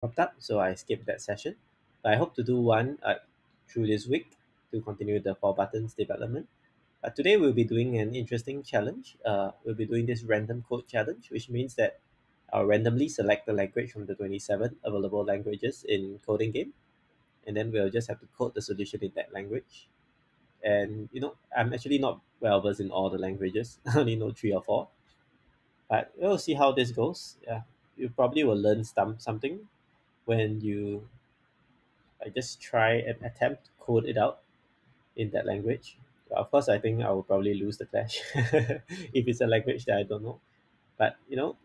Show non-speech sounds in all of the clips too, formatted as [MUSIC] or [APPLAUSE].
popped up, so I skipped that session. But I hope to do one uh, through this week to continue the four buttons development. Uh, today we'll be doing an interesting challenge. Uh, we'll be doing this random code challenge, which means that I'll randomly select the language from the 27 available languages in CodinGame, and then we'll just have to code the solution in that language. And you know, I'm actually not well versed in all the languages. I [LAUGHS] only know three or four. But we'll see how this goes. Yeah, you probably will learn some something when you I just try and attempt to code it out in that language. Of course, I think I will probably lose the clash [LAUGHS] if it's a language that I don't know. But you know,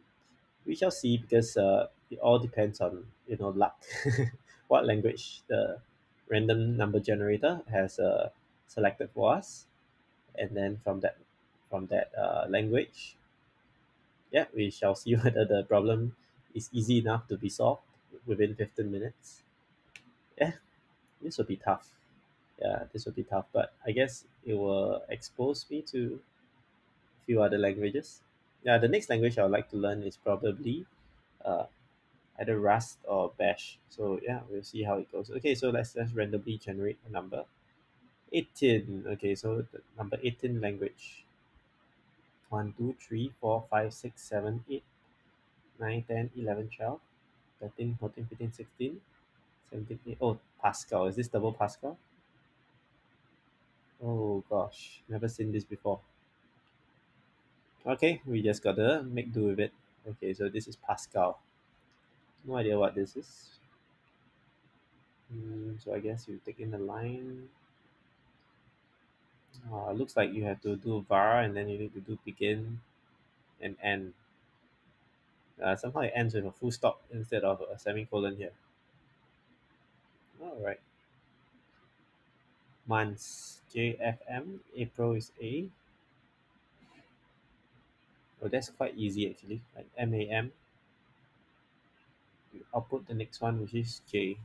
we shall see because uh, it all depends on you know luck, [LAUGHS] what language the random number generator has uh, selected for us, and then from that from that uh, language, yeah, we shall see [LAUGHS] whether the problem is easy enough to be solved within fifteen minutes. Yeah, this will be tough. Yeah, this will be tough, but I guess it will expose me to a few other languages. Yeah, the next language I would like to learn is probably uh, either Rust or Bash. So yeah, we'll see how it goes. Okay, so let's just randomly generate a number. 18. Okay, so the number 18 language. 1, 2, 3, 4, 5, 6, 7, 8, 9, 10, 11, 12, 13, 14, 15, 16, 17, 18. Oh, Pascal. Is this double Pascal? Oh gosh, never seen this before. Okay, we just gotta make do with it. Okay, so this is Pascal. No idea what this is. Mm, so I guess you take in the line. Uh, looks like you have to do var and then you need to do begin and end. Uh, somehow it ends with a full stop instead of a semicolon here. All right. Months JFM. April is A. Oh, that's quite easy actually. Like MAM. I'll put the next one, which is J.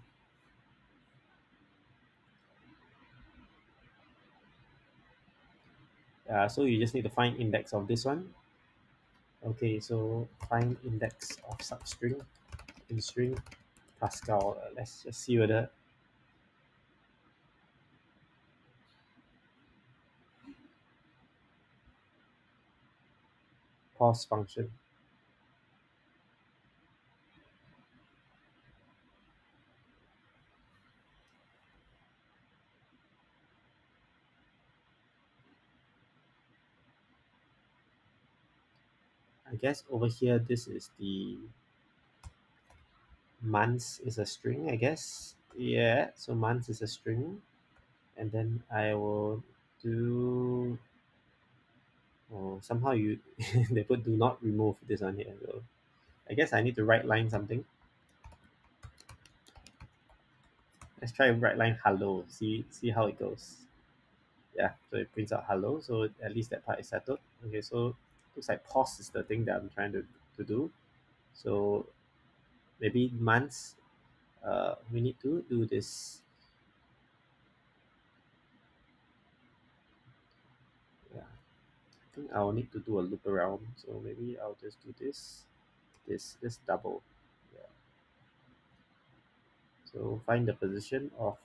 Uh, so you just need to find index of this one. Okay, so find index of substring in string Pascal. Uh, let's just see whether Pos function. Guess over here this is the months is a string, I guess. Yeah, so months is a string. And then I will do oh somehow you [LAUGHS] they put do not remove this one here. So I guess I need to write line something. Let's try write line hello. See see how it goes. Yeah, so it prints out hello. So at least that part is settled. Okay, so looks like Pos is the thing that I'm trying to, to do. So maybe months uh, we need to do this. Yeah, I think I'll need to do a loop around. So maybe I'll just do this, this, this double. Yeah. So find the position of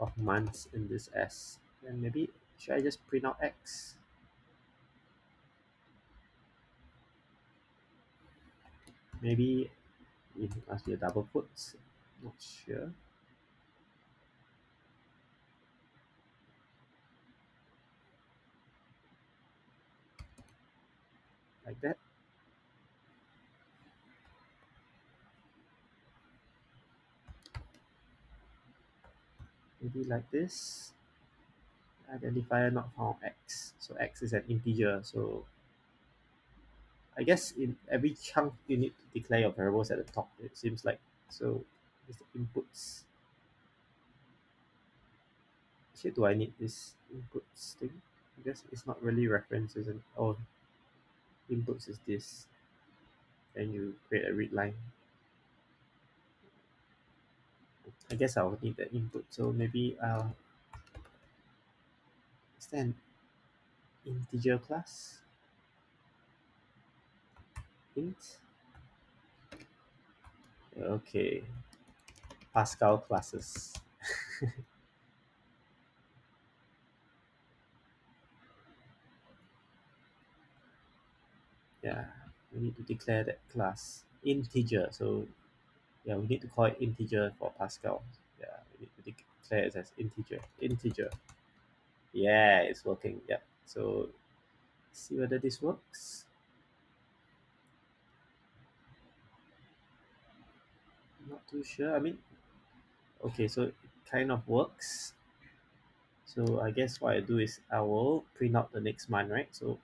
of months in this S. And maybe should I just print out X? Maybe it must be a double quotes. Not sure. Like that. Maybe like this. Identifier not found X. So X is an integer. So I guess in every chunk you need to declare your variables at the top. It seems like so. It's the inputs. Actually, do I need this inputs thing? I guess it's not really references and oh, inputs is this. Then you create a read line. I guess I will need the input. So maybe uh, is there an integer class? Okay. Pascal classes. [LAUGHS] yeah, we need to declare that class integer. So yeah, we need to call it integer for Pascal. Yeah, we need to declare it as integer. Integer. Yeah, it's working. Yeah. So see whether this works. Not too sure. I mean, okay, so it kind of works. So I guess what I do is I will print out the next month, right? So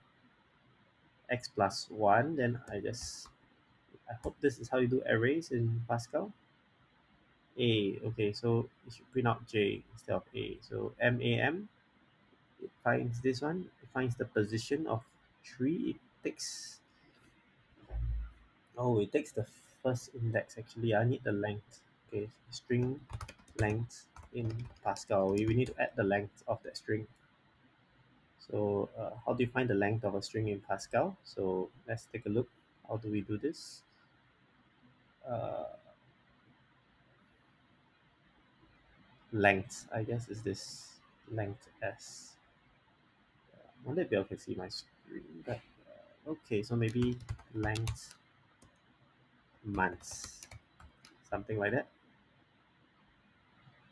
x plus 1, then I just, I hope this is how you do arrays in Pascal. A, okay, so it should print out J instead of A. So MAM, it finds this one, it finds the position of 3, it takes, oh, it takes the first index actually, I need the length, okay, string length in Pascal, we, we need to add the length of that string. So uh, how do you find the length of a string in Pascal? So let's take a look. How do we do this? Uh, length, I guess, is this length s. I wonder if you can see my screen. But, uh, okay, so maybe length months, something like that.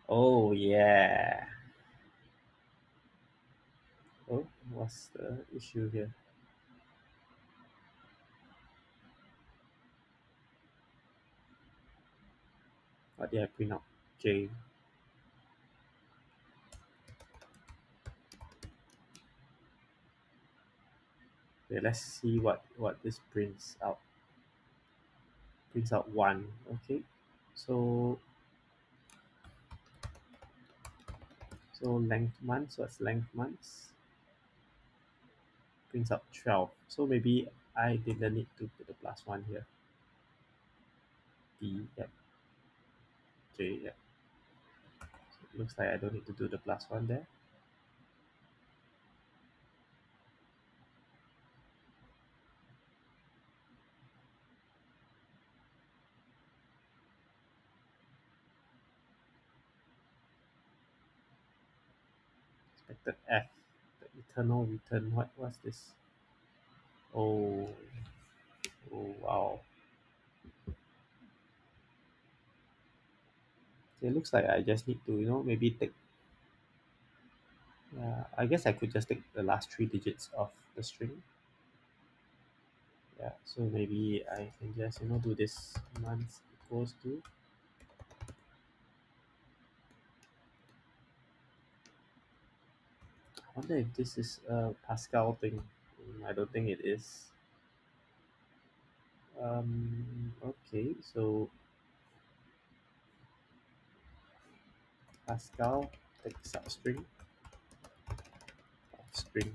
Oh yeah. Oh, what's the issue here? What did I print out? J. Okay, let's see what what this prints out. Prints out one. Okay, so so length months. What's length months? Prints out twelve. So maybe I didn't need to put the plus one here. D. Yep. J. Yep. So looks like I don't need to do the plus one there. Expected F, the eternal return. What was this? Oh, oh wow. It looks like I just need to, you know, maybe take. Yeah, I guess I could just take the last three digits of the string. Yeah, so maybe I can just, you know, do this month equals to wonder if this is a Pascal thing. I don't think it is. Um, okay, so Pascal take substring of string.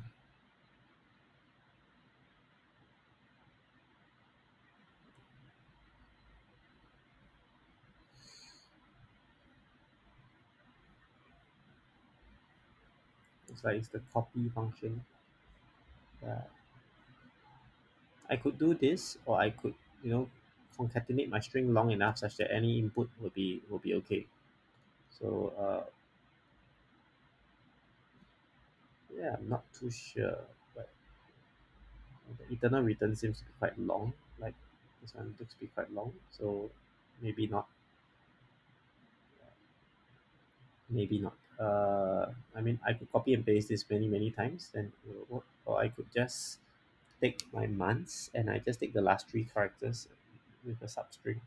Looks like it's the copy function. Yeah. I could do this, or I could, you know, concatenate my string long enough such that any input will be will be okay. So uh, yeah, I'm not too sure, but the eternal return seems to be quite long. Like this one looks to be quite long, so maybe not. Maybe not. Uh, I mean, I could copy and paste this many many times, and. Or I could just take my months and I just take the last three characters with a substring.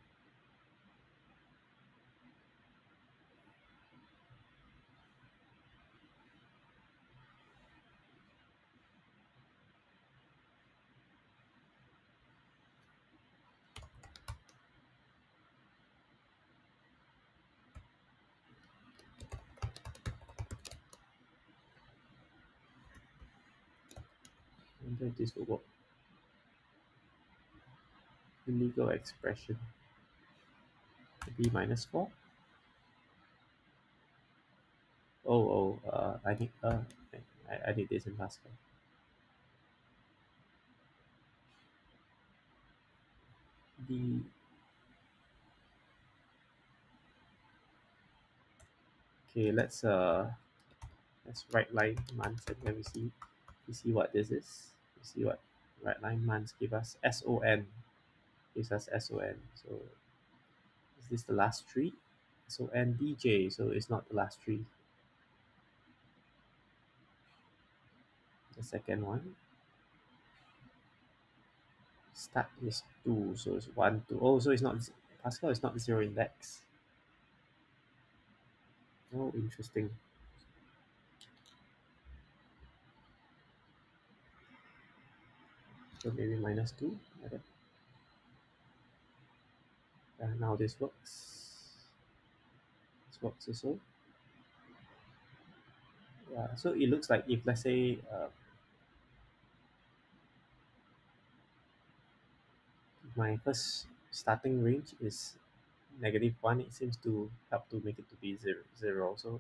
this will work. Illegal expression. B minus 4. Oh, oh, uh, I need, uh, I, I need this in Pascal. The Okay, let's uh let's write line commands and let me see we see what this is. See what right line months give us. SON gives us SON. So is this the last tree? SON DJ, so it's not the last tree. The second one. Start is two, so it's one, two. Oh, so it's not Pascal is not zero index. Oh, interesting. So maybe minus 2 like that. And now this works. This works also. Yeah, so it looks like if let's say uh, my first starting range is negative 1, it seems to help to make it to be 0. zero. So,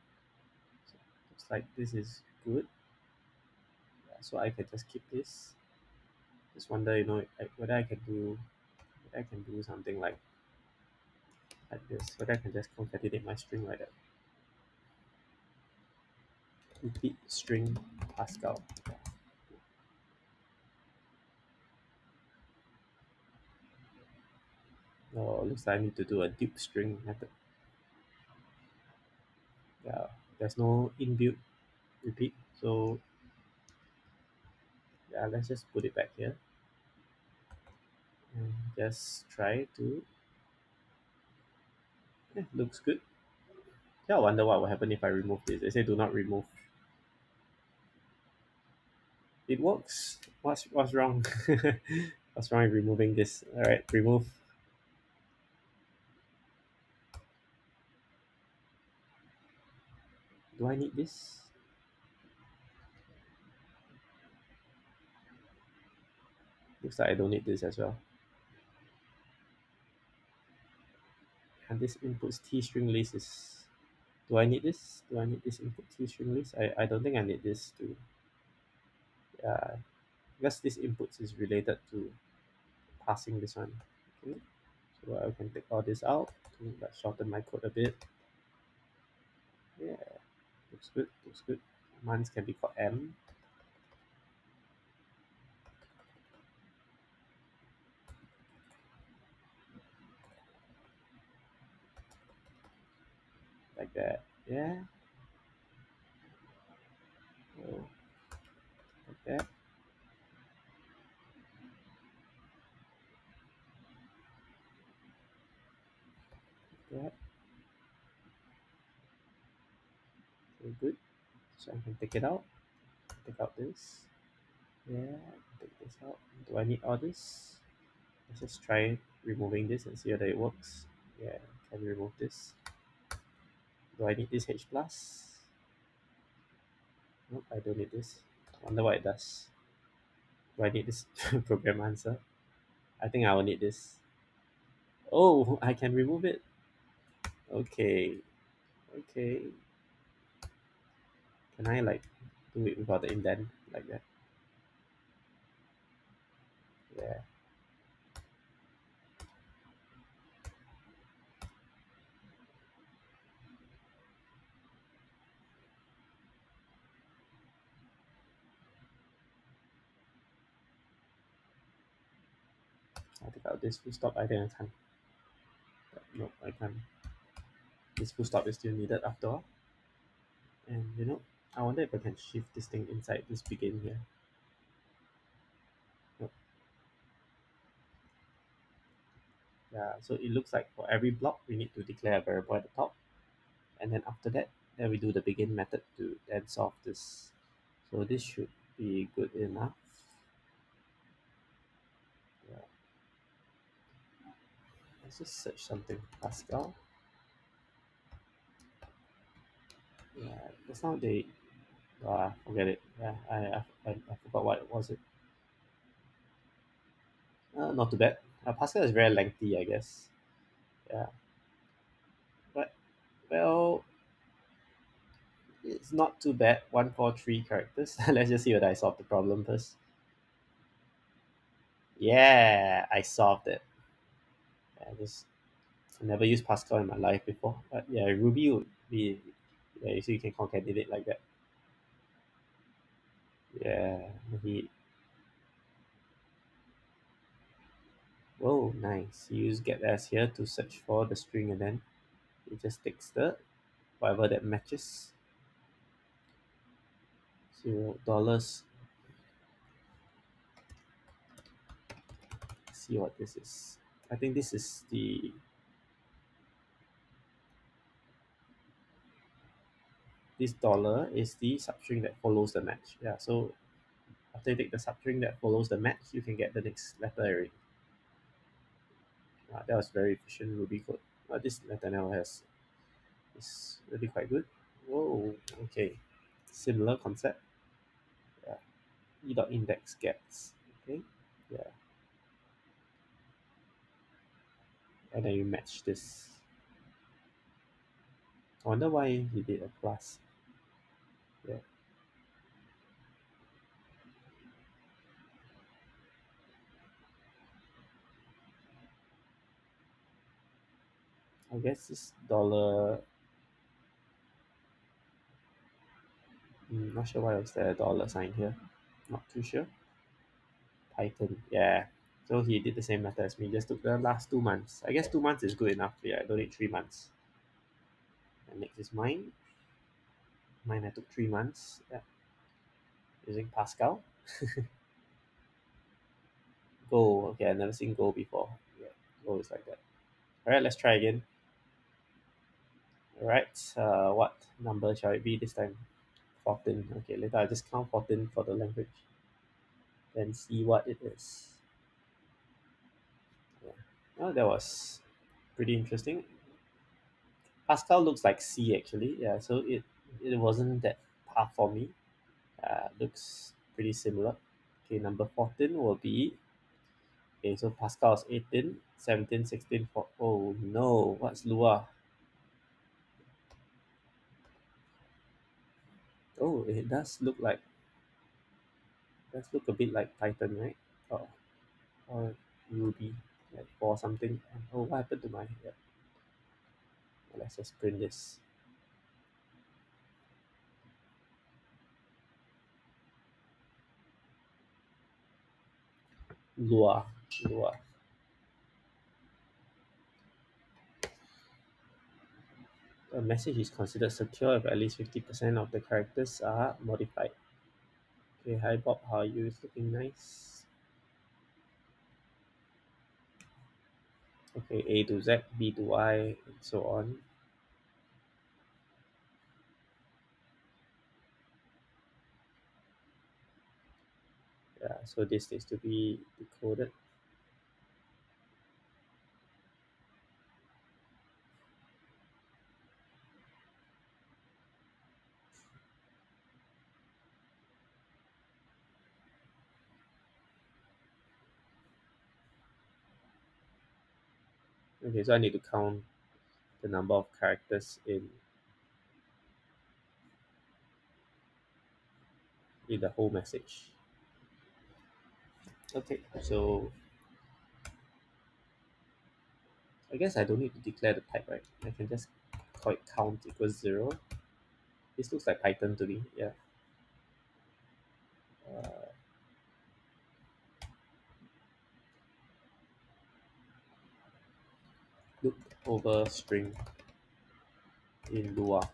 so looks like this is good. Yeah, so I can just keep this. Just wonder, you know, whether I can do I can do something like like this, whether I can just concatenate my string like that. Repeat string Pascal. Oh, looks like I need to do a deep string method. Yeah, there's no inbuilt repeat, so yeah, let's just put it back here and just try to. Yeah, looks good. Yeah, I wonder what will happen if I remove this. They say do not remove. It works. What's what's wrong? [LAUGHS] what's wrong with removing this? All right, remove. Do I need this? Looks like I don't need this as well. And this inputs t string list is do I need this? Do I need this input t string list? I, I don't think I need this to yeah because this inputs is related to passing this one. Okay. So I can take all this out to shorten my code a bit. Yeah, looks good, looks good. Months can be called M. Like that, yeah. Oh, like that. Like that. Okay, good. So I can take it out. Take out this. Yeah, take this out. Do I need all this? Let's just try removing this and see whether it works. Yeah, can we remove this. Do I need this H plus? Nope, I don't need this. I Wonder what it does. Do I need this [LAUGHS] program answer? I think I will need this. Oh, [LAUGHS] I can remove it. Okay. Okay. Can I like do it without the indent like that? Yeah. I take out this full stop, I think I can. No, I can't. This full stop is still needed after all. And you know, I wonder if I can shift this thing inside this begin here. Nope. Yeah, so it looks like for every block we need to declare a variable at the top. And then after that, then we do the begin method to then solve this. So this should be good enough. Let's just search something Pascal. Yeah, just now they uh forget it. Yeah, I I, I, forgot what was it. Uh, not too bad. Uh, Pascal is very lengthy, I guess. Yeah. But well it's not too bad. One, four, three characters. [LAUGHS] Let's just see whether I solve the problem first. Yeah, I solved it. I just never used Pascal in my life before. But yeah, Ruby would be Yeah, you see, you can concatenate like that. Yeah, he. Whoa, nice. You use get as here to search for the string and then it just takes the whatever that matches. Zero dollars. See what this is. I think this is the this dollar is the substring that follows the match. Yeah, so after you take the substring that follows the match, you can get the next letter already. Uh, that was very efficient Ruby code. Uh, this Nathaniel has is really quite good. Whoa, okay. Similar concept. Yeah. E dot index gets. Okay. Yeah. And then you match this. I wonder why he did a plus. Yeah. I guess this dollar. Mm, not sure why was there a dollar sign here. Not too sure. Python, yeah. So he did the same method as me. Just took the last two months. I guess two months is good enough. Yeah, I don't need three months. And next is mine. Mine I took three months. Yeah. Using Pascal. [LAUGHS] Go. Okay, I've never seen Go before. Yeah, Go is like that. Alright, let's try again. Alright, uh, what number shall it be this time? 14. Okay, later I'll just count 14 for the language. Then see what it is. Oh, that was pretty interesting. Pascal looks like C actually. Yeah, so it it wasn't that tough for me. Uh, looks pretty similar. Okay, number 14 will be Okay, so Pascal is 18, 17, 16, 4. Oh no, what's Lua? Oh, it does look like does look a bit like Python, right? Oh, or Ruby, like for something. Oh, what happened to my yeah. Let's just print this. Lua, Lua. A message is considered secure if at least 50% of the characters are modified. Okay, hi Bob, how are you? It's looking nice. A to Z, B to I, and so on. Yeah, so this needs to be decoded. Okay, so I need to count the number of characters in in the whole message. Okay, so I guess I don't need to declare the type, right? I can just call it count equals zero. This looks like Python to me, yeah. Uh, loop over string in Lua.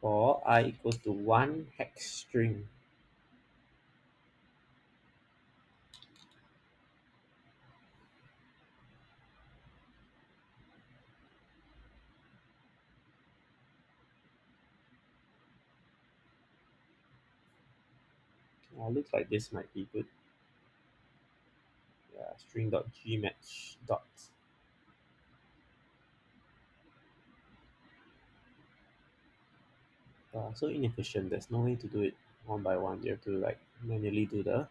For i equals to one hex string. Uh, looks like this might be good. Yeah, string dot gmatch dot. Uh, so inefficient. There's no way to do it one by one. You have to like manually do the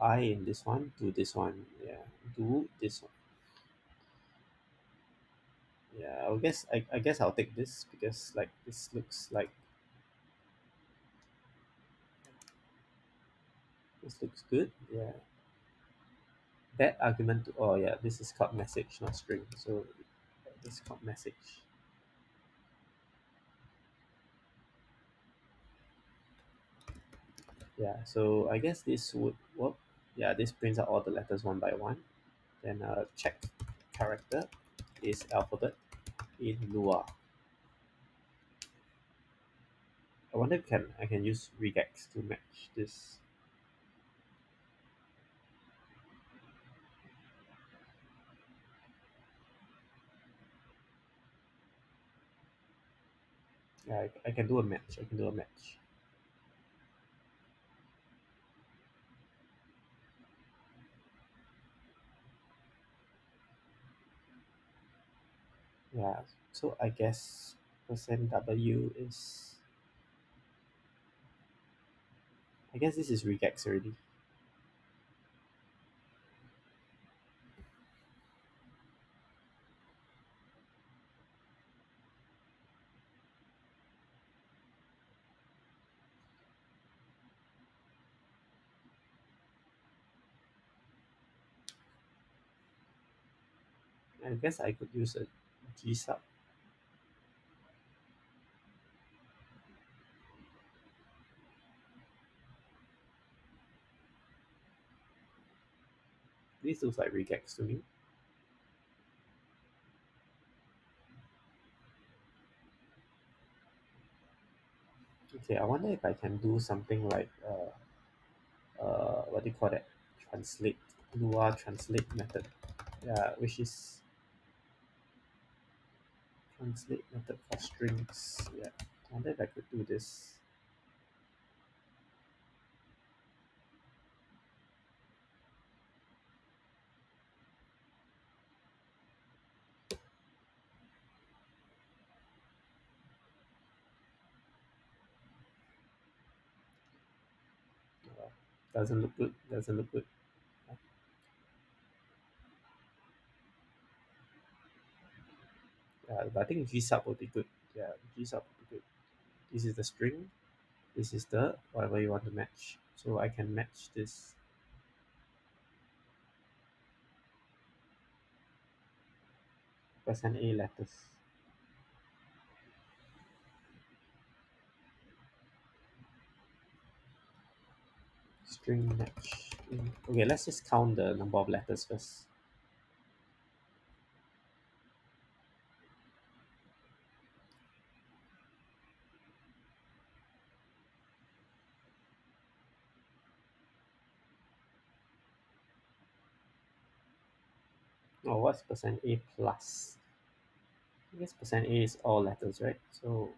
I in this one, do this one. Yeah, do this one. Yeah, I guess I, I guess I'll take this because like this looks like this looks good. Yeah. that argument to oh yeah this is called message not string so this is called message yeah so I guess this would work yeah this prints out all the letters one by one then uh, check character is alphabet in Lua I wonder if can I can use regex to match this yeah I, I can do a match. I can do a match. Yeah so I guess percent W is I guess this is regex already I guess I could use a G sub this looks like regex to me. Okay I wonder if I can do something like uh, uh what do you call that? Translate Lua translate method. Yeah which is translate method for strings. Yeah I wonder if I could do this. Doesn't look good doesn't look good but I think G sub would be good. Yeah G sub would be good. This is the string. This is the whatever you want to match. So I can match this. Percent A letters. String match. Okay let's just count the number of letters first oh what's percent A plus. I guess percent A is all letters right? So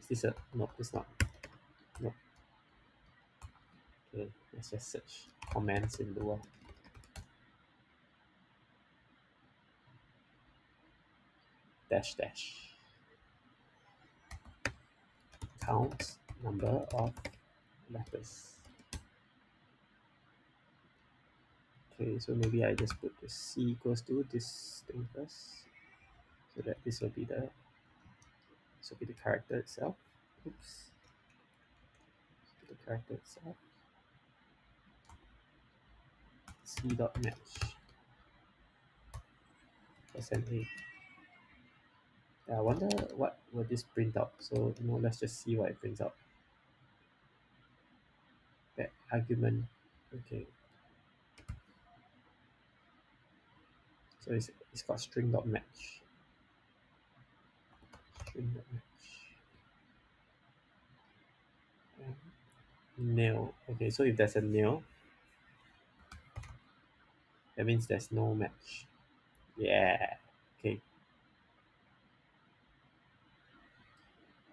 is this a no it's not. No. Okay let's just search comments in the world. Dash dash. Count number of letters okay so maybe I just put the C equals to this thing first so that this will be the this will be the character itself. Oops. The character itself. C dot match. Percent A. Yeah, I wonder what will this print out. So you know let's just see what it prints out. That argument. Okay so it's, it's got string dot match. String dot match. And nil okay so if there's a nil that means there's no match. Yeah okay.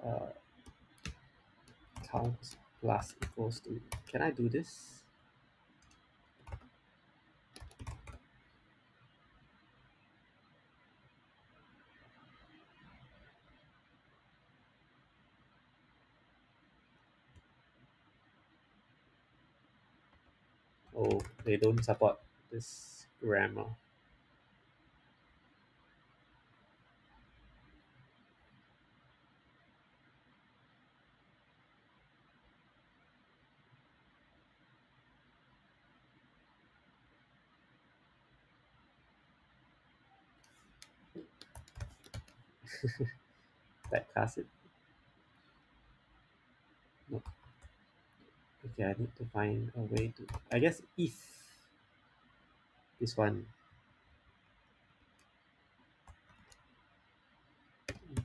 Uh, count plus equals to can I do this oh they don't support this grammar. [LAUGHS] That classic. Okay, I need to find a way to. I guess if this one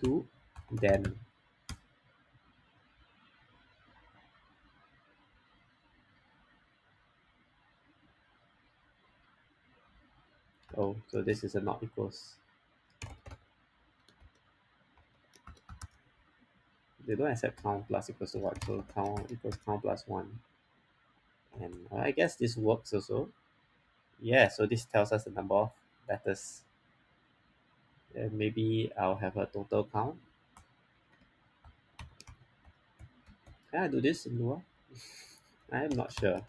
do then oh so this is a not equals they don't accept count plus equals to what? So count equals count plus one. And I guess this works also. Yeah so this tells us the number of letters. And maybe I'll have a total count. Can I do this in Lua? [LAUGHS] I am not sure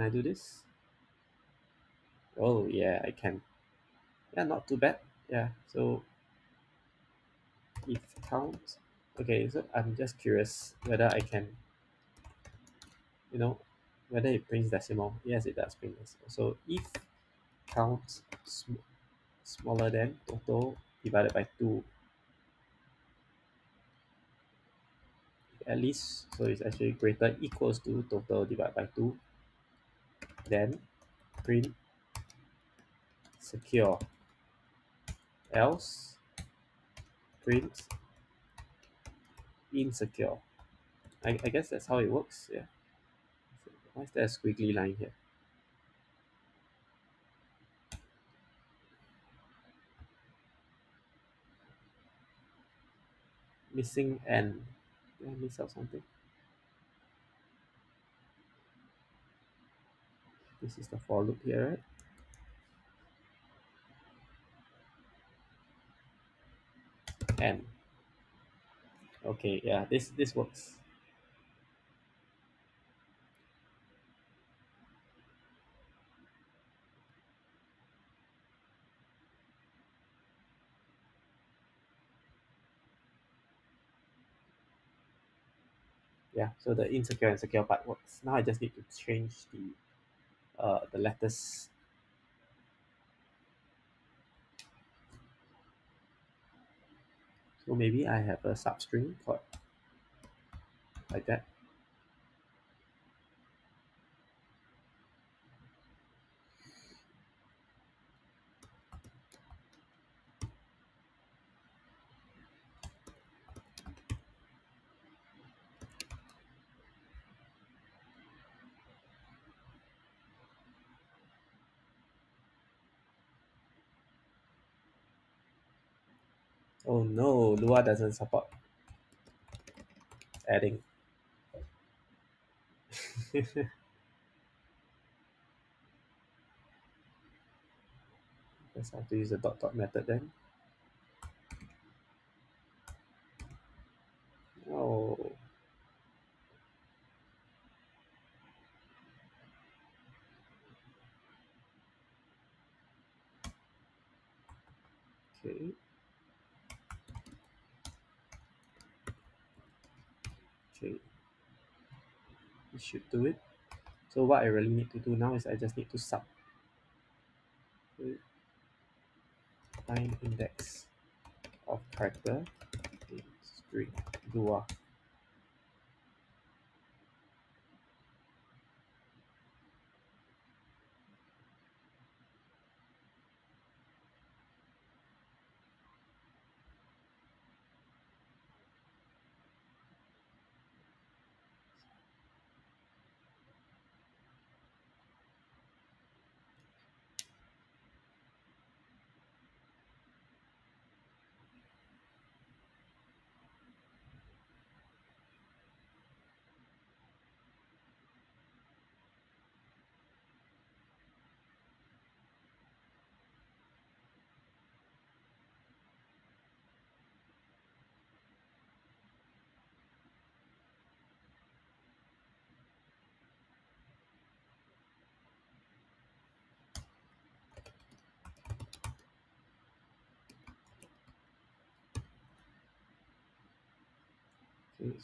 Can I do this? Oh yeah, I can. Yeah, not too bad. Yeah, so if count, okay, so I'm just curious whether I can, you know, whether it prints decimal. Yes, it does print decimal. So if count sm smaller than total divided by 2, at least, so it's actually greater equals to total divided by 2, then print secure. Else print insecure. I, I guess that's how it works yeah. Why is there a squiggly line here? Missing n. Did I miss out something this is the for loop here right? N. Okay yeah this this works. Yeah so the insecure and secure part works. Now I just need to change the uh the letters. So maybe I have a substring called like that oh no Lua doesn't support adding [LAUGHS] Guess I have to use the dot dot method then. Oh. Okay. Okay. This should do it. So what I really need to do now is I just need to sub find index of character in string Lua.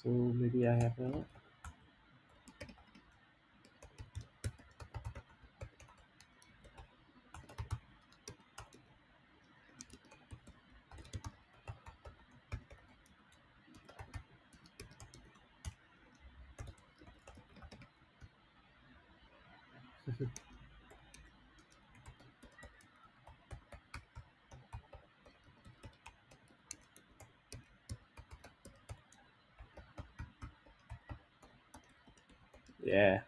So maybe I have a yeah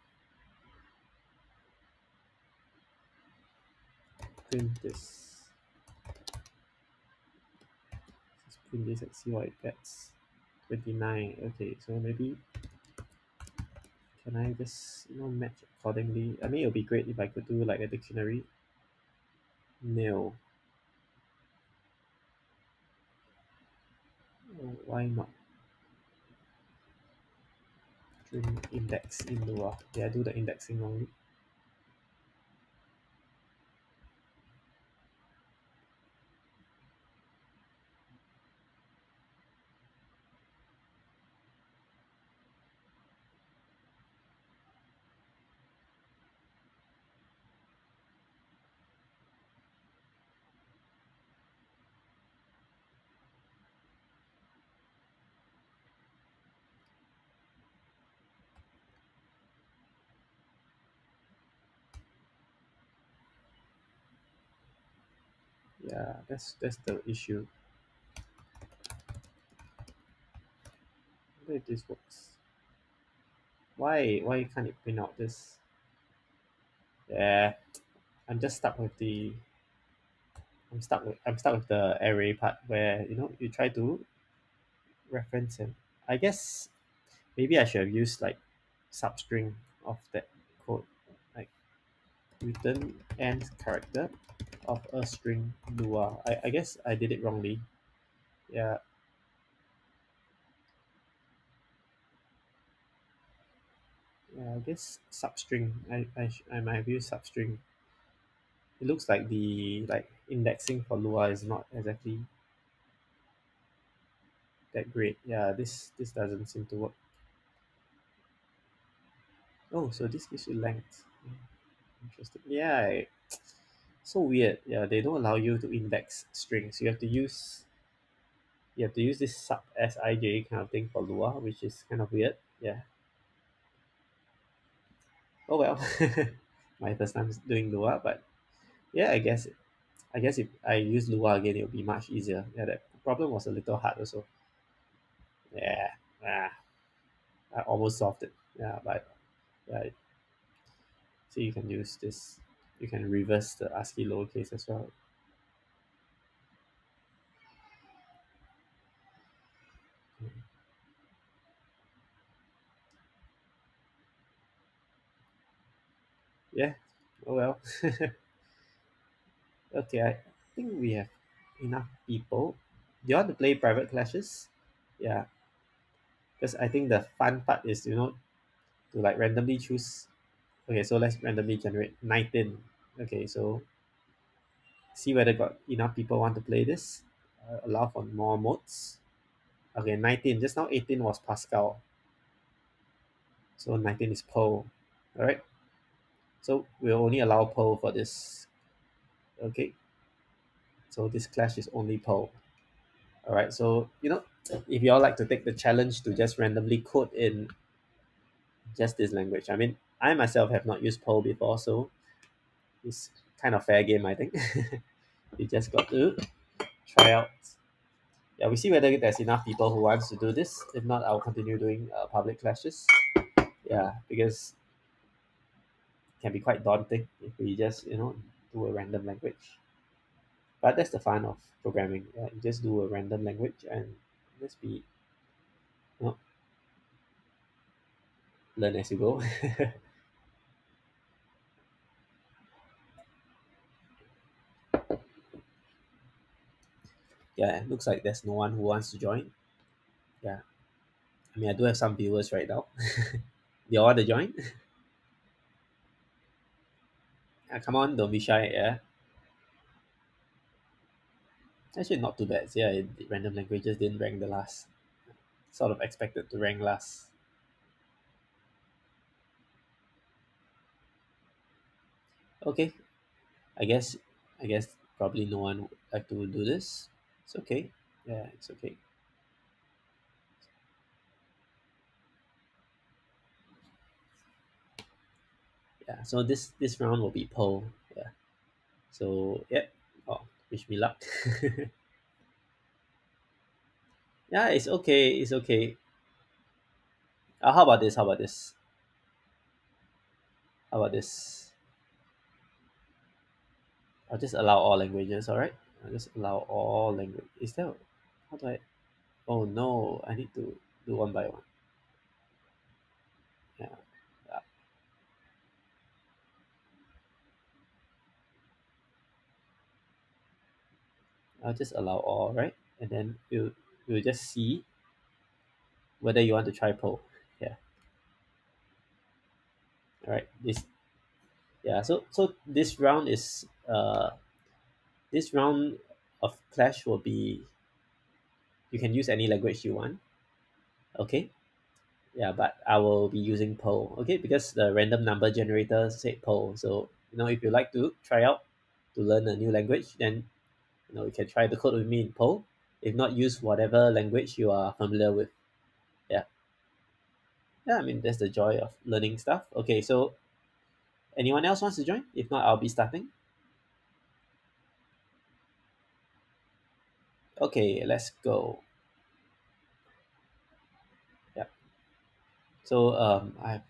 print this. Let's print this and see what it gets. 29 okay so maybe can I just you know match accordingly? I mean it would be great if I could do like a dictionary. Oh, why not? String index in the Lua did I do the indexing wrongly yeah that's that's the issue. If this works? Why why can't it print out this? Yeah I'm just stuck with the I'm stuck with I'm stuck with the array part where you know you try to reference and I guess maybe I should have used like substring of that return nth character of a string lua I, I guess I did it wrongly. Yeah. Yeah I guess substring. I, I, I might have used substring. It looks like the like indexing for lua is not exactly that great. Yeah this this doesn't seem to work. Oh so this gives you length interesting. Yeah I- so weird. Yeah they don't allow you to index strings. You have to use you have to use this sub sij kind of thing for lua which is kind of weird. Yeah. Oh well [LAUGHS] my first time doing lua but yeah i guess i guess if i use lua again it'll be much easier. Yeah that problem was a little hard also. Yeah ah, i almost solved it. Yeah but yeah so you can use this you can reverse the ascii lowercase as well. Yeah oh well. [LAUGHS] Okay i think we have enough people. Do you want to play private clashes? Yeah. Because i think the fun part is you know to like randomly choose okay so let's randomly generate 19 okay so see whether got enough people want to play this. Uh, allow for more modes. Okay 19 just now 18 was pascal. So 19 is Perl all right so we'll only allow Perl for this. Okay. So this clash is only Perl all right so you know if you all like to take the challenge to just randomly code in just this language i mean i myself have not used Perl before so it's kind of fair game i think. [LAUGHS] You just got to try out. Yeah we see whether there's enough people who wants to do this. If not i'll continue doing uh, public clashes. Yeah because it can be quite daunting if we just you know do a random language. But that's the fun of programming. Yeah you just do a random language and just be you know learn as you go [LAUGHS] yeah it looks like there's no one who wants to join. Yeah. I mean I do have some viewers right now. [LAUGHS] You all want to join? [LAUGHS] Ah, come on don't be shy yeah. Actually not too bad. Yeah it, random languages didn't rank the last. Sort of expected to rank last. Okay, I guess I guess probably no one would like to do this. It's okay. Yeah, it's okay. Yeah, so this this round will be Perl. Yeah. So yeah. Oh, wish me luck. [LAUGHS] yeah, it's okay. It's okay. Uh, how about this? How about this? How about this? I'll just allow all languages, alright? I'll just allow all language. Is there how do I oh no, I need to do one by one. Yeah. yeah. I'll just allow all, right? And then we'll we'll just see whether you want to try Perl. Yeah. Alright, this yeah, so so this round is uh this round of clash will be you can use any language you want. Okay. Yeah, but I will be using Perl, okay, because the random number generator said Perl. So you know if you like to try out to learn a new language, then you know you can try the code with me in Perl. If not, use whatever language you are familiar with. Yeah. Yeah, I mean that's the joy of learning stuff. Okay, so anyone else wants to join? If not, I'll be starting. Okay, let's go. Yeah. So um, I have,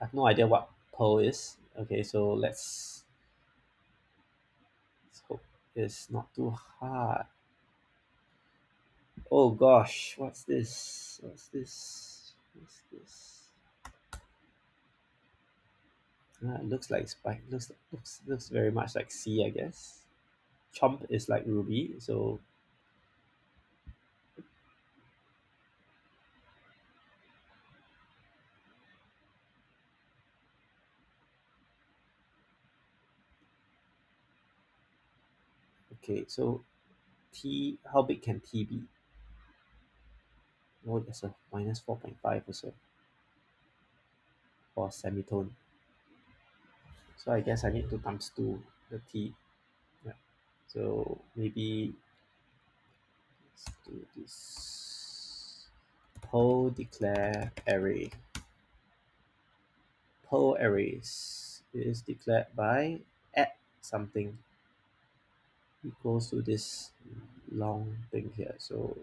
I have no idea what Perl is. Okay, so let's, let's hope it's not too hard. Oh gosh, what's this? What's this? What's this? Ah, it looks like spike. Looks looks looks very much like C, I guess. Chomp is like Ruby, so okay. So T, how big can T be? Oh, there's a minus four point five also for semitone. So I guess I need to times two the T. Yeah. So maybe let's do this. Perl declare array. Perl arrays is declared by at something equals to this long thing here. So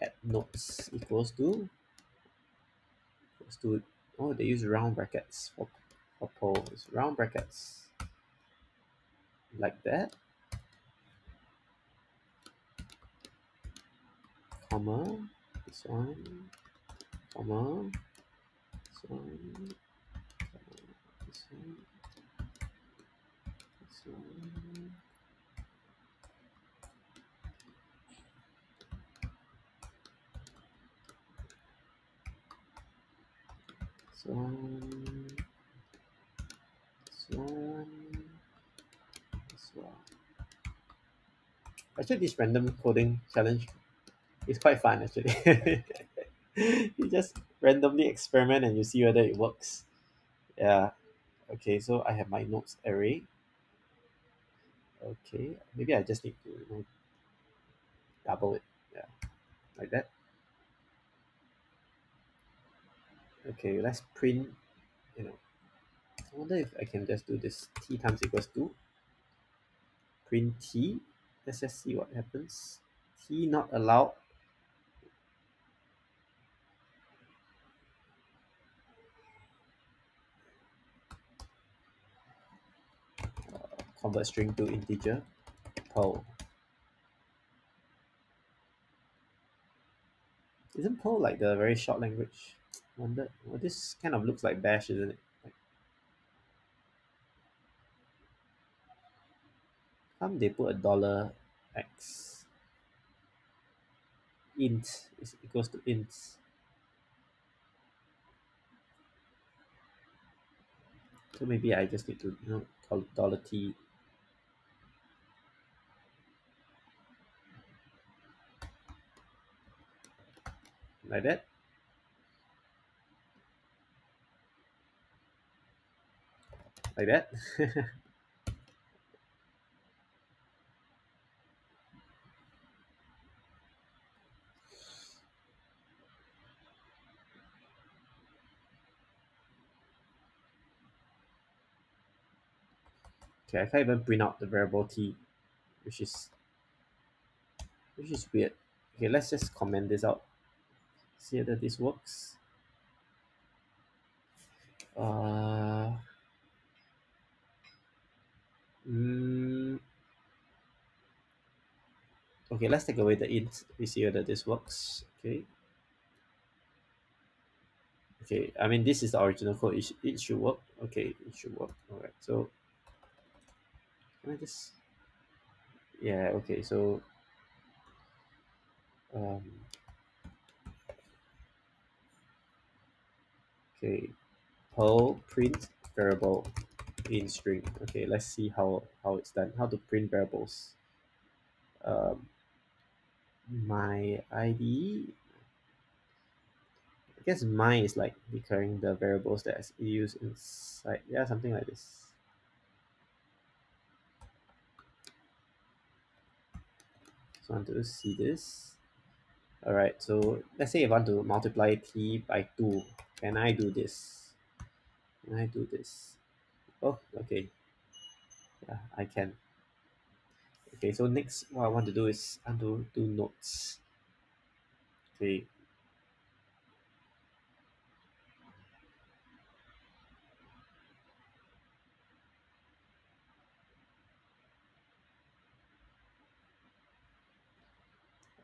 add nodes equals to equals to oh they use round brackets for, for round brackets like that. Comma this one. Comma this one. Comma this one this one this one this one. Actually this random coding challenge is quite fun actually. [LAUGHS] You just randomly experiment and you see whether it works. Yeah. Okay so I have my notes array okay maybe I just need to you know double it. Yeah like that. Okay let's print you know. I wonder if I can just do this t times equals to print t. Let's just see what happens. T not allowed uh, convert string to integer. Perl isn't Perl like the very short language? Wonder well this kind of looks like bash isn't it? Come they put a dollar x? Int is equals to int. So maybe I just need to you know call dollar t like that? Like that? [LAUGHS] Okay I can't even print out the variable t which is which is weird. Okay let's just comment this out see whether this works. Uh mm, okay let's take away the int. We see whether this works. Okay. Okay I mean this is the original code. It, sh it should work. Okay it should work. All right so I just yeah okay so um okay perl print variable in string. Okay let's see how how it's done. How to print variables. Um my id I guess my is like declaring the variables that is used inside. Yeah something like this. So I want to see this. All right so let's say I want to multiply t by 2 can I do this? Can I do this? Oh okay. Yeah I can. Okay so next what I want to do is I want do notes. Okay.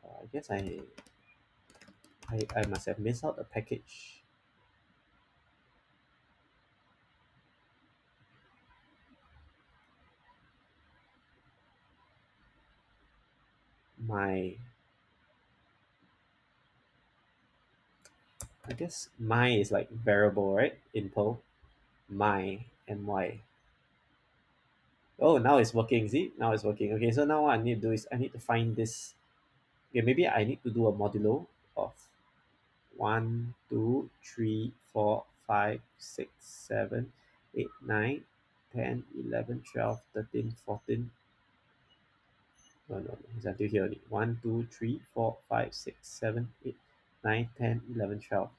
Uh, I guess I I, I must have missed out a package my I guess my is like variable right? In Perl my my oh now it's working see? Now it's working. Okay so now what I need to do is I need to find this. Okay maybe I need to do a modulo of one two three four five six seven eight nine ten eleven twelve thirteen fourteen no no no. It's until here only. One two three four five six seven eight nine ten eleven twelve.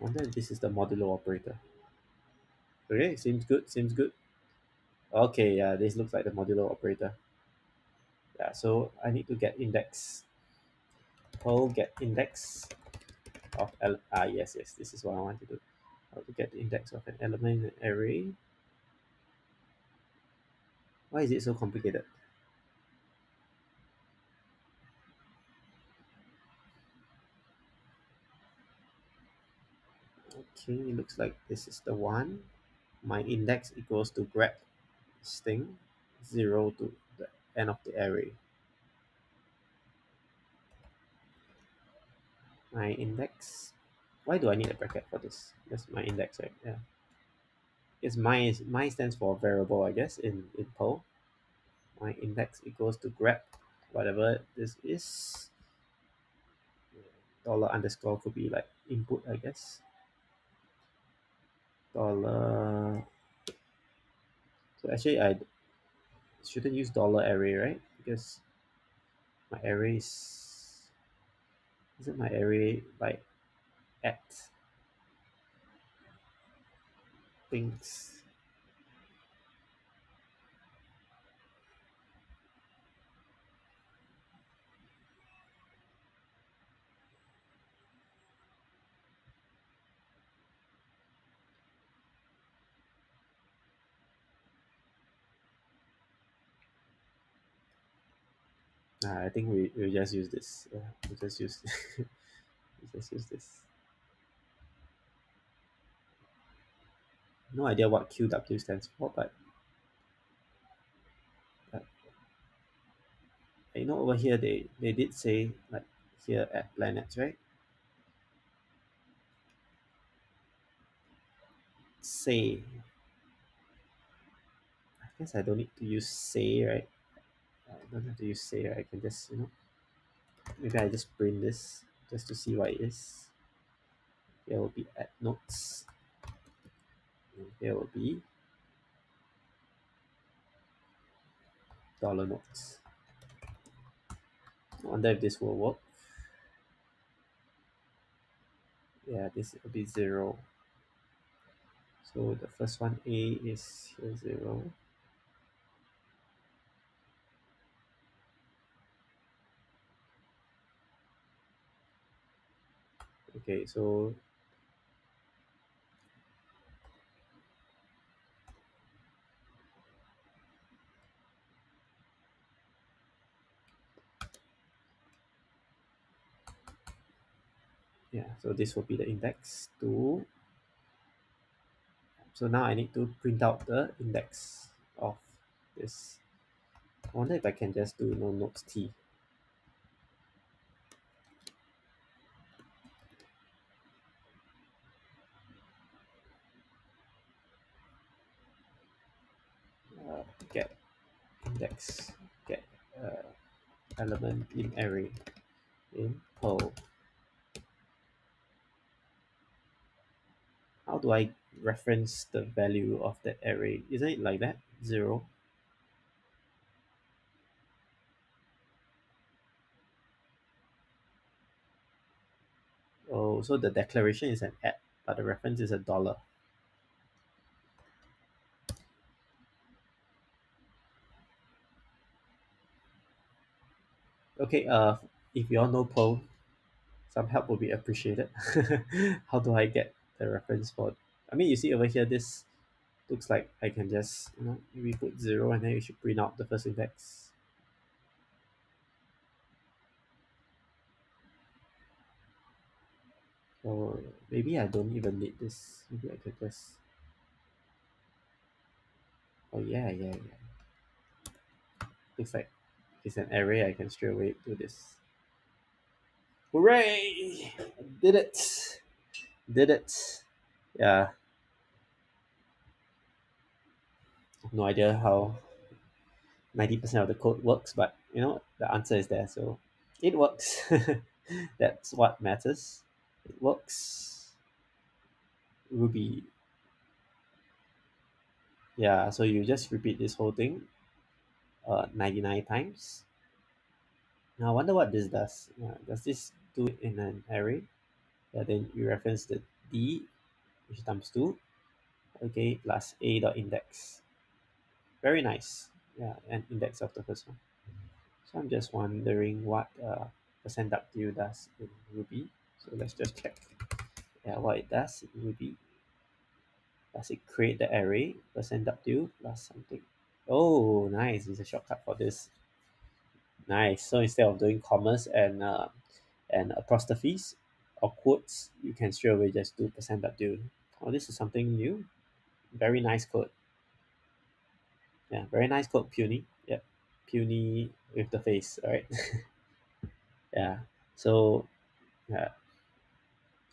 Wonder if this is the modulo operator. Okay seems good seems good. Okay yeah this looks like the modulo operator. Yeah so I need to get index. Perl get index of L ah yes yes this is what I want to do how to get the index of an element in an array? Why is it so complicated? Okay it looks like this is the one. My index equals to grep string 0 to the end of the array. My index why do I need a bracket for this? That's my index right? Yeah. It's my is my stands for variable I guess in in Perl. My index equals to grep whatever this is. Dollar underscore could be like input I guess. Dollar. So actually I shouldn't use dollar array right? Because my array is isn't my array like at things. Uh, I think we we just use this. Yeah we just use [LAUGHS] we just use this no idea what QW stands for but but you know over here they they did say like here at planets right? Say. I guess I don't need to use say right? I don't have to use say right? I can just you know maybe I just print this just to see what it is. There will be at notes will be dollar notes. I wonder if this will work. Yeah this will be zero. So the first one A is here zero. Okay so yeah so this will be the index two. So now I need to print out the index of this. I wonder if I can just do no notes T. Uh, get index get uh, element in array in Perl how do I reference the value of that array? Isn't it like that? Zero? Oh so the declaration is an at but the reference is a dollar. Okay uh if you all know Perl some help will be appreciated. [LAUGHS] How do I get the reference for I mean you see over here this looks like I can just you know maybe put zero and then you should print out the first index. Or maybe I don't even need this. Maybe I could just oh yeah yeah yeah. Looks like it's an array. I can straight away do this. Hooray! Did it did it? Yeah. No idea how 90% of the code works but you know the answer is there so it works. [LAUGHS] That's what matters. It works. Ruby. Yeah so you just repeat this whole thing uh 99 times. Now I wonder what this does. Uh, does this do it in an array yeah then you reference the d which is times 2 okay plus a dot index. Very nice. Yeah and index of the first one. So I'm just wondering what uh percent w does in ruby. So let's just check. Yeah what it does in ruby. Does it create the array percent w plus something? Oh nice. It's a shortcut for this. Nice. So instead of doing commas and uh and apostrophes or quotes you can straight away just do percent w oh this is something new. Very nice code. Yeah very nice code puny. Yeah puny with the face right? [LAUGHS] Yeah so yeah.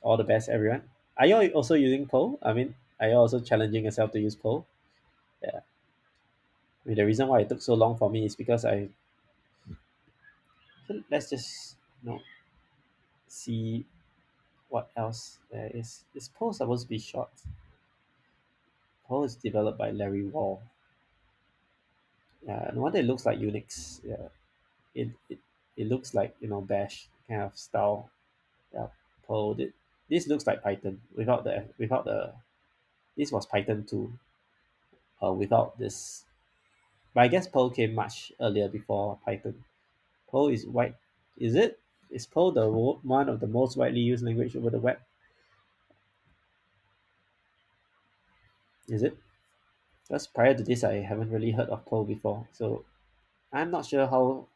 All the best everyone. Are you also using Perl? I mean are you also challenging yourself to use Perl? Yeah. I mean the reason why it took so long for me is because I so let's just you know see what else there is. Is Perl supposed to be short. Perl is developed by Larry Wall. Yeah no wonder it looks like Unix. Yeah. It it, it looks like you know bash kind of style. Yeah Perl it, this looks like Python without the without the this was Python 2 uh without this. But I guess Perl came much earlier before Python. Perl is white. Is it is Perl the one of the most widely used language over the web? Is it? Because prior to this I haven't really heard of Perl before. So I'm not sure how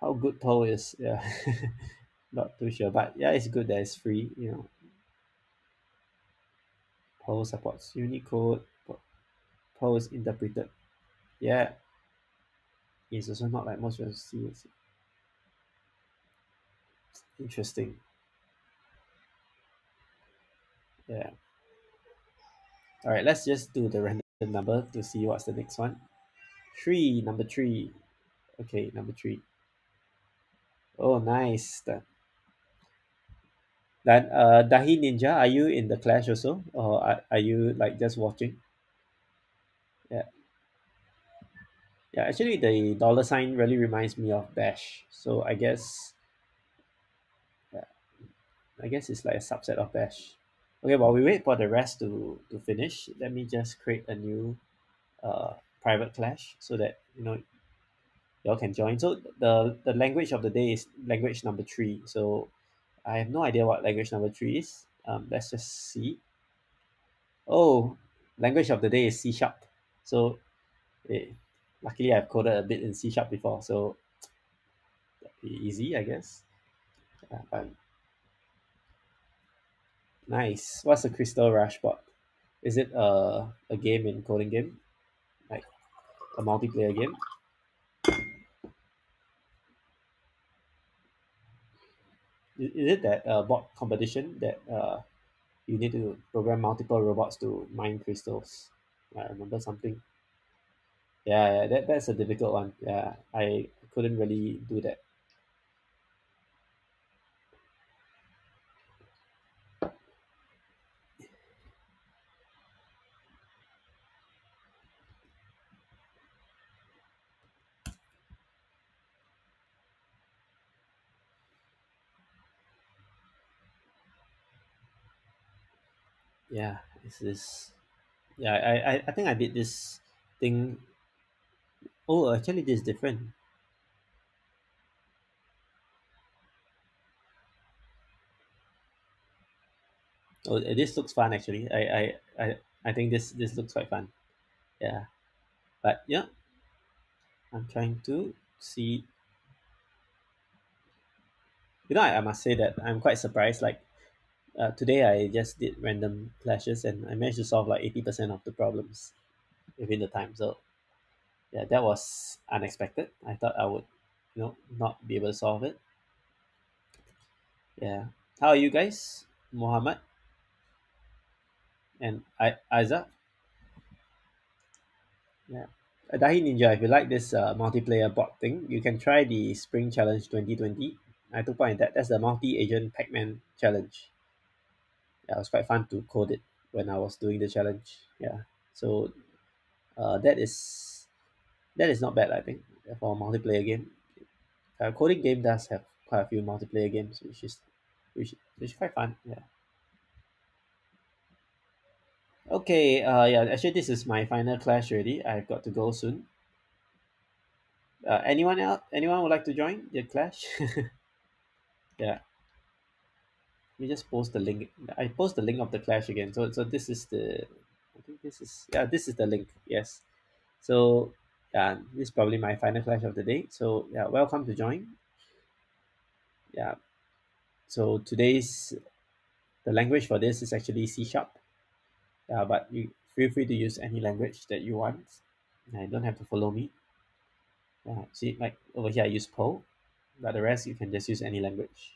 how good Perl is. Yeah. [LAUGHS] Not too sure. But yeah it's good that it's free you know. Perl supports Unicode. Perl is interpreted. Yeah. It's also not like most see it interesting yeah all right let's just do the random number to see what's the next one. Three, number three. Okay, number three. Oh, nice. That. Then, uh, Dahi Ninja, are you in the clash also, or are, are you like just watching? Yeah. Yeah, actually, the dollar sign really reminds me of Bash. So I guess, I guess it's like a subset of Bash. Okay, while we wait for the rest to to finish, let me just create a new uh private clash so that you know y'all can join. So the the language of the day is language number three. So I have no idea what language number three is. Um, let's just see. Oh, language of the day is C sharp. So, eh, luckily I've coded a bit in C sharp before, so [TSK] easy, I guess. Yeah, but nice. What's a Crystal Rush bot? Is it a a game in CodinGame, like a multiplayer game? Is, it that uh, bot competition that uh, you need to program multiple robots to mine crystals? I remember something. Yeah, yeah, that that's a difficult one. Yeah, I couldn't really do that. Yeah, this is yeah. I, I I think I did this thing. Oh, actually, this is different. Oh, this looks fun actually. I I I, I think this this looks quite fun. Yeah, but yeah, I'm trying to see. You know, I, I must say that I'm quite surprised. Like uh, today, I just did random clashes and I managed to solve like eighty percent of the problems within the time. So yeah, that was unexpected. I thought I would, you know, not be able to solve it. Yeah. How are you guys, Mohammed and I Isaac? Yeah. Dahi Ninja, if you like this uh, multiplayer bot thing, you can try the Spring Challenge 2020. I took part in that. That's the multi-agent Pac-Man challenge. Yeah, it was quite fun to code it when I was doing the challenge. Yeah. So uh, that is that is not bad, I think, for a multiplayer game. Uh, CodinGame does have quite a few multiplayer games, which is which, which is quite fun. Yeah. Okay. Uh, yeah. Actually, this is my final clash already. I've got to go soon. Uh, anyone else? Anyone would like to join the clash? [LAUGHS] yeah. Me just post the link. I post the link of the clash again. So so this is the. I think this is yeah. This is the link. Yes. So yeah, this is probably my final clash of the day. So yeah, welcome to join. Yeah. So today's the language for this is actually C sharp. Yeah, but you feel free to use any language that you want. I don't have to follow me. Yeah, see, like over here I use Perl, but the rest you can just use any language.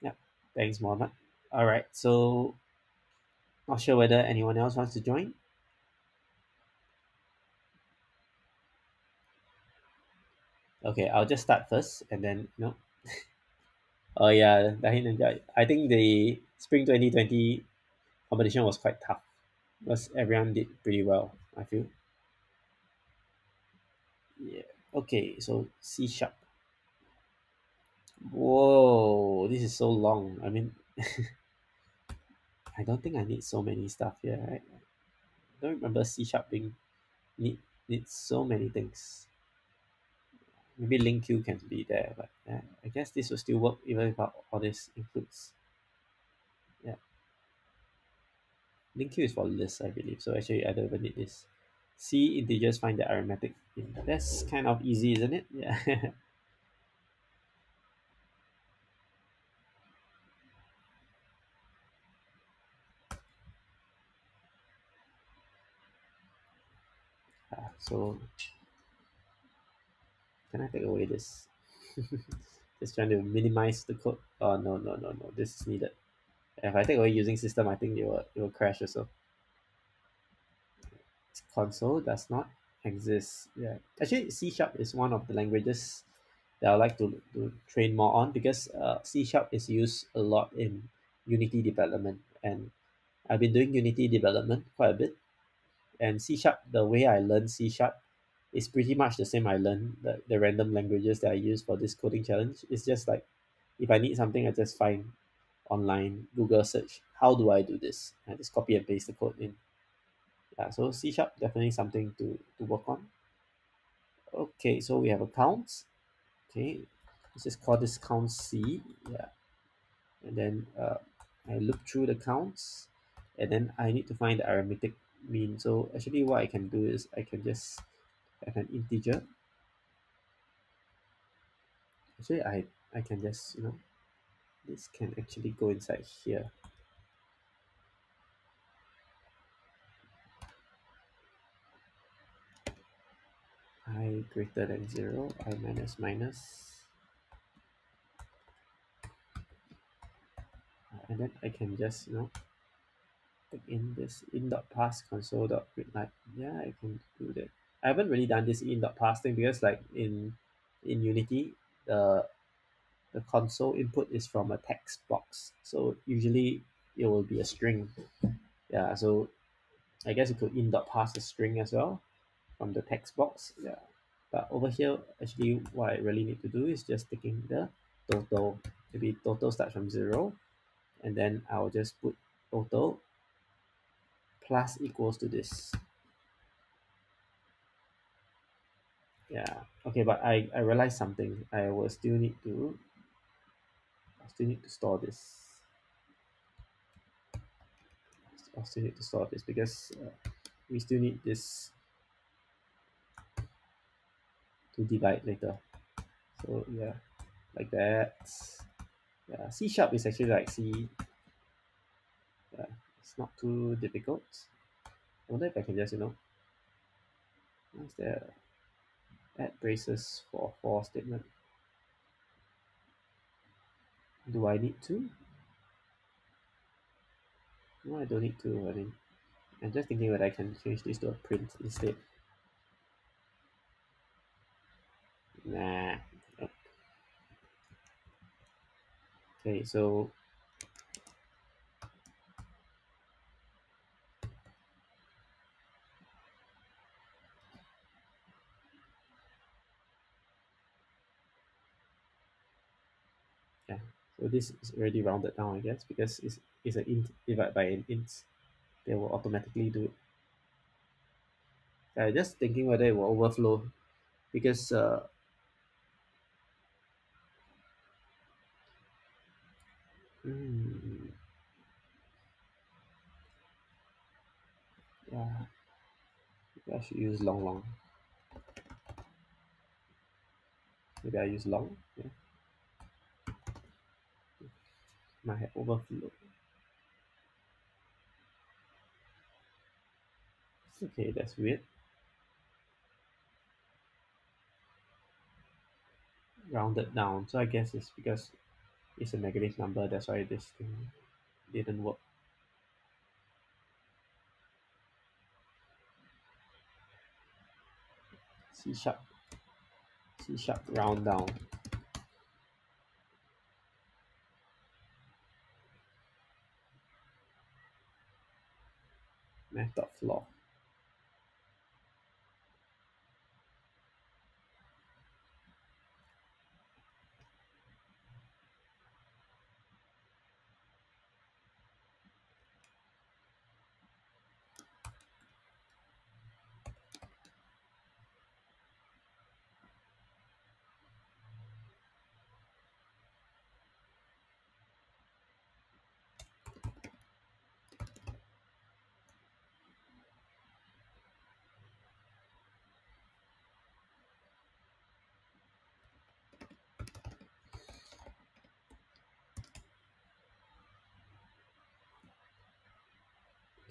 Yeah, thanks, Mohammed. All right, so not sure whether anyone else wants to join. Okay, I'll just start first, and then you know. [LAUGHS] oh yeah, Dahin Ninja. I think the Spring Twenty Twenty competition was quite tough because everyone did pretty well. I feel. Yeah. Okay, so C sharp. Whoa, this is so long. I mean, [LAUGHS] I don't think I need so many stuff here. Right? I don't remember C sharp being need needs so many things. Maybe link queue can be there, but uh, I guess this will still work even if all this includes. Yeah. Link queue is for lists, I believe. So actually, I don't even need this. C integers find the arithmetic. That's kind of easy, isn't it? [LAUGHS] Yeah. Ah, so can I take away this? [LAUGHS] Just trying to minimize the code. Oh no no no no! This is needed. if I take away using system I think it will it will crash also console does not exist yeah actually C sharp is one of the languages that I like to, to train more on because uh, C sharp is used a lot in Unity development and I've been doing Unity development quite a bit and C sharp the way I learn C sharp is pretty much the same I learned the, the random languages that I use for this coding challenge. It's just like if I need something I just find online Google search how do I do this? And just copy and paste the code in. Yeah so C sharp definitely something to, to work on. Okay so we have accounts. Okay let's just call this count C yeah. And then uh, I look through the counts and then I need to find the arithmetic mean so actually what I can do is I can just have an integer. Actually I I can just you know this can actually go inside here. I greater than 0 i minus minus. And then I can just you know in this in dot pass console dot read like yeah I can do that. I haven't really done this in dot pass thing because like in in Unity the the console input is from a text box. So usually it will be a string. Yeah so I guess you could in dot pass a string as well from the text box. Yeah. But over here actually what I really need to do is just taking the total. Maybe total starts from zero and then I'll just put total plus equals to this. Yeah okay but I I realized something. I will still need to I still need to store this. I still need to store this because uh, we still need this to divide later. So yeah like that. Yeah C sharp is actually like C it's not too difficult. I wonder if I can just you know what's there add braces for for statement? Do I need to? No I don't need to I mean I'm just thinking whether I can change this to a print instead. Nah. Okay so yeah so this is already rounded down I guess because it's, it's an int divided by an int they will automatically do it. I just thinking whether it will overflow because uh mm, yeah. I should use long long. Maybe I use long? Yeah have overflow. Okay that's weird. Rounded down so I guess it's because it's a negative number that's why this thing didn't work. C sharp C sharp round down method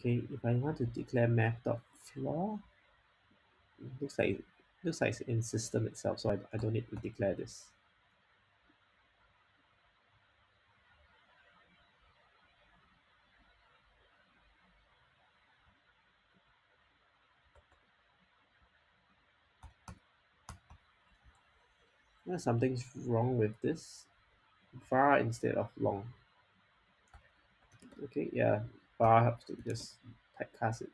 okay if I want to declare Math.Floor looks like looks like it's in system itself so I, I don't need to declare this. Something's wrong with this var instead of long. Okay yeah var have to just typecast it.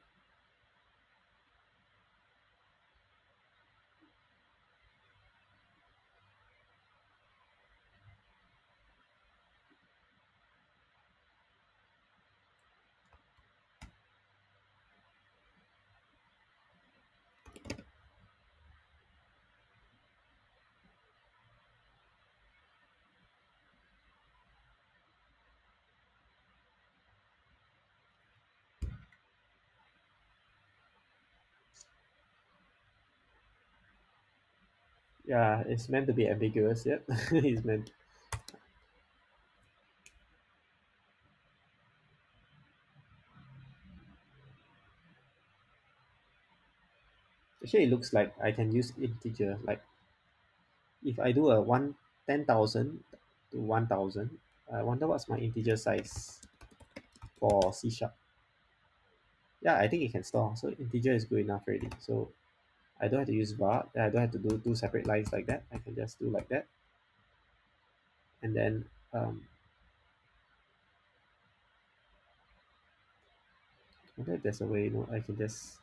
Yeah, it's meant to be ambiguous. Yep, [LAUGHS] it's meant. Actually, it looks like I can use integer. Like, if I do a one ten thousand to one thousand, I wonder what's my integer size for C sharp. Yeah, I think it can store. So integer is good enough already. So I don't have to use var. I don't have to do two separate lines like that. I can just do like that. And then um, I wonder if there's a way, you know, I can just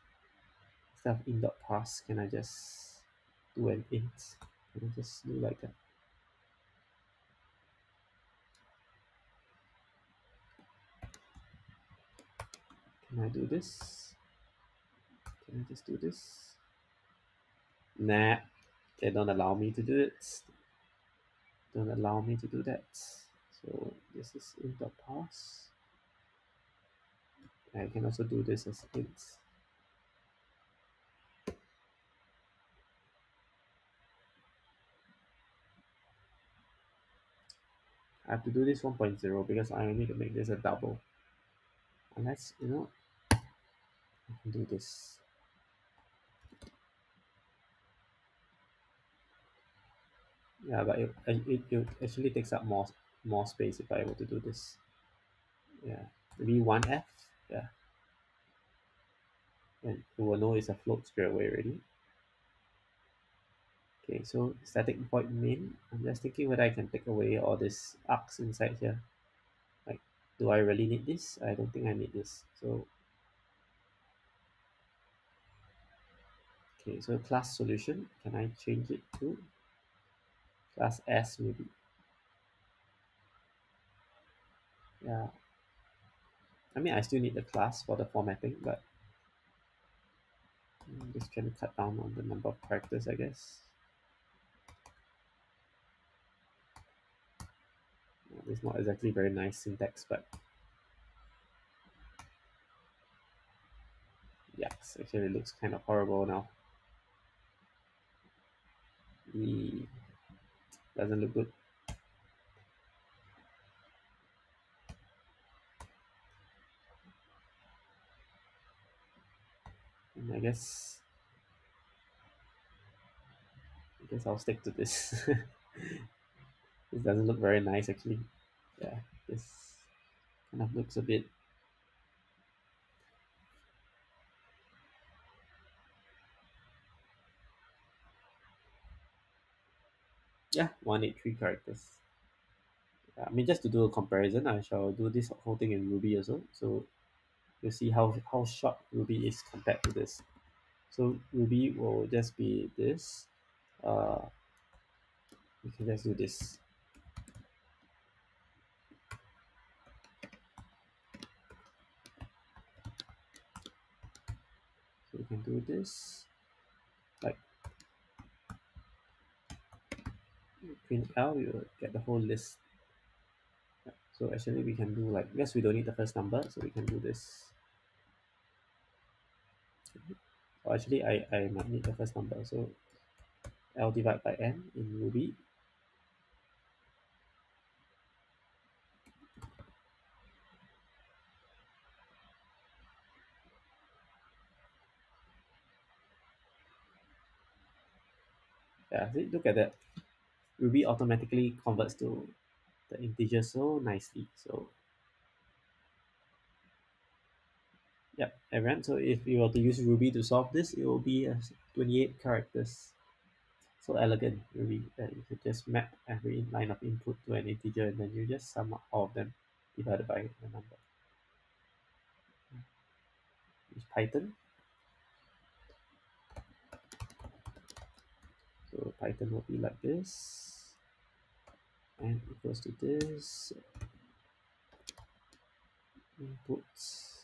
instead of in dot parse, can I just do an int? Can I just do like that? Can I do this? Can I just do this? Nah, they don't allow me to do it. Don't allow me to do that. So this is int dot parse. I can also do this as int. I have to do this 1.0 because I need to make this a double. Unless, you know, do this. Yeah, but it, it, it actually takes up more more space if I were to do this. Yeah, maybe 1f. Yeah. And you will know it's a float straight away already. Okay, so static void main. I'm just thinking whether I can take away all these args inside here. Like, do I really need this? I don't think I need this. So, okay, so class solution. Can I change it to class S maybe? Yeah. I mean, I still need the class for the formatting, but I'm just trying to cut down on the number of characters, I guess. It's not exactly very nice syntax, but yes, actually looks kind of horrible now. The doesn't look good. And I guess I guess I'll stick to this. [LAUGHS] this doesn't look very nice actually. Yeah, this kind of looks a bit yeah, 183 characters. I mean, just to do a comparison, I shall do this whole thing in Ruby also. So you'll see how, how short Ruby is compared to this. So Ruby will just be this. Uh, we can just do this. So we can do this like print out, you get the whole list. So actually we can do like, yes, we don't need the first number, so we can do this. Or actually, I, I might need the first number. So L divided by N in Ruby. Yeah, see, look at that. Ruby automatically converts to the integer so nicely. So Yep, everyone. So if you were to use Ruby to solve this, it will be as 28 characters. so elegant Ruby that you could just map every line of input to an integer and then you just sum up all of them divided by the number. Use Python. So Python will be like this. And equals to this. Inputs.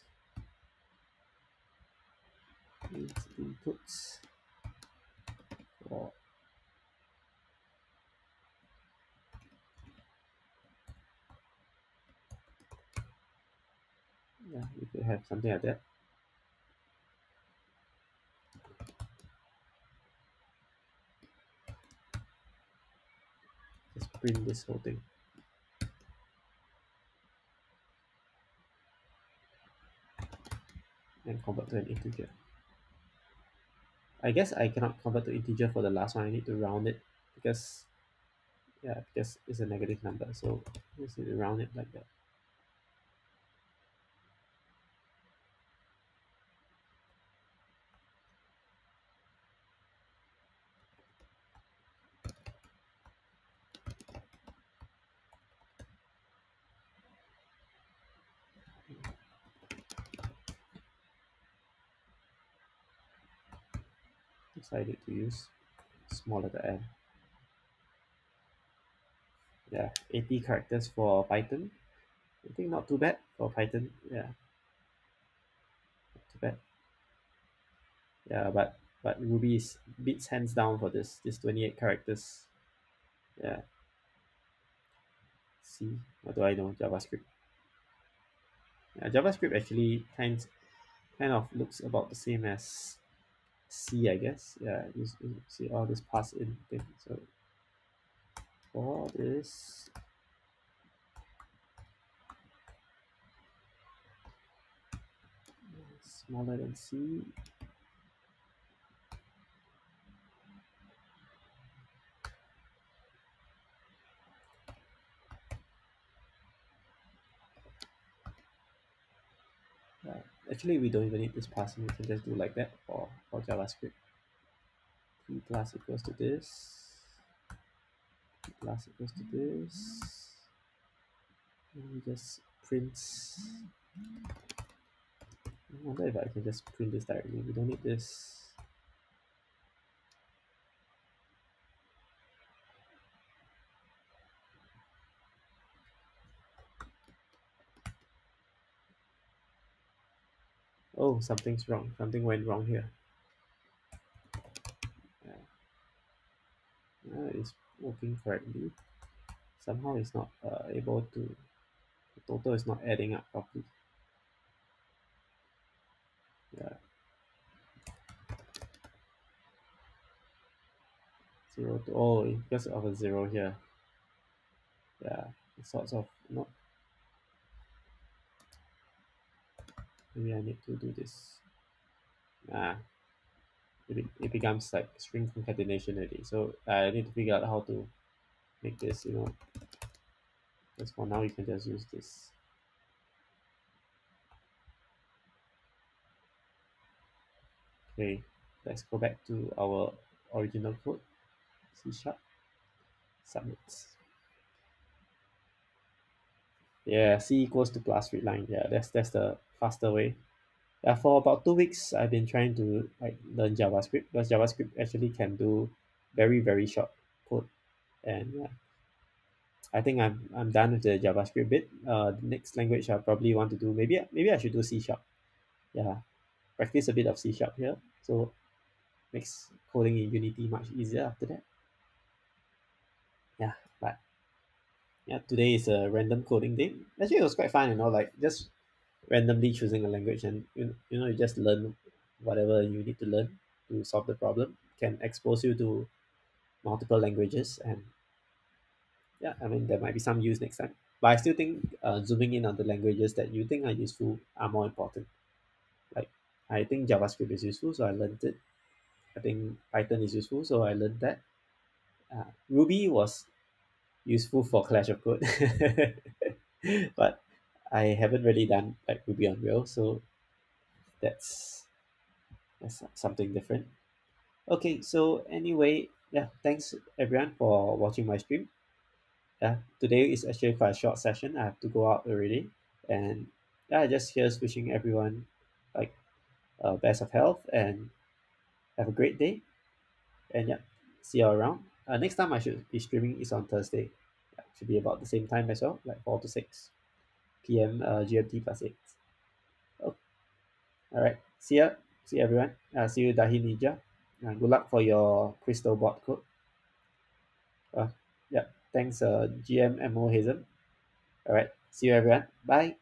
Inputs. For yeah we could have something like that just print this whole thing. And convert to an integer. I guess I cannot convert to integer for the last one. I need to round it because yeah because it's a negative number. So to round it like that decided to use small letter n. Yeah, 80 characters for Python. I think not too bad for Python. Yeah, not too bad. Yeah, but but Ruby is beats hands down for this this 28 characters. Yeah. See, What do I know? JavaScript. Yeah, JavaScript actually kind kind of looks about the same as C, I guess. Yeah, you, you see all this parseInt thing. So for this smaller than C. actually we don't even need this parseInt we can just do like that for, for javascript. P plus equals to this. P plus equals to this. And we just print. I wonder if I can just print this directly. We don't need this oh something's wrong. Something went wrong here. Uh, it's working correctly. Somehow it's not uh, able to the total is not adding up properly. Yeah. Zero to oh because of a zero here. Yeah. It's sorts of not maybe I need to do this. Ah. It, it becomes like string concatenation already. So I need to figure out how to make this you know. Because for now you can just use this. Okay let's go back to our original code. C sharp. Submit yeah C equals to plus readline yeah that's that's the faster way. Yeah for about two weeks I've been trying to like learn JavaScript because JavaScript actually can do very very short code. And yeah I think I'm I'm done with the JavaScript bit. Uh the next language I probably want to do maybe maybe I should do C sharp. Yeah practice a bit of C sharp here. So makes coding in Unity much easier after that yeah but yeah today is a random coding day. Actually it was quite fun you know like just randomly choosing a language and you, you know you just learn whatever you need to learn to solve the problem. Can expose you to multiple languages and yeah I mean there might be some use next time. But I still think uh, zooming in on the languages that you think are useful are more important. Like I think JavaScript is useful so I learned it. I think Python is useful so I learned that. Uh, Ruby was useful for Clash of Code [LAUGHS] but I haven't really done like Ruby on Rails, so that's that's something different. Okay, so anyway, yeah, thanks everyone for watching my stream. Yeah, today is actually quite a short session. I have to go out already, and yeah, just here's wishing everyone like uh, best of health and have a great day. And yeah, see you around. Uh, next time I should be streaming is on Thursday. Yeah, should be about the same time as well, like four to six p.m. Uh, GMT plus eight. Oh, all right. See ya. See everyone. Uh, see you Dahi Ninja. Uh, good luck for your crystal bot code. Uh, yeah. Thanks, uh, GM Mo Hazen. All right. See you everyone. Bye.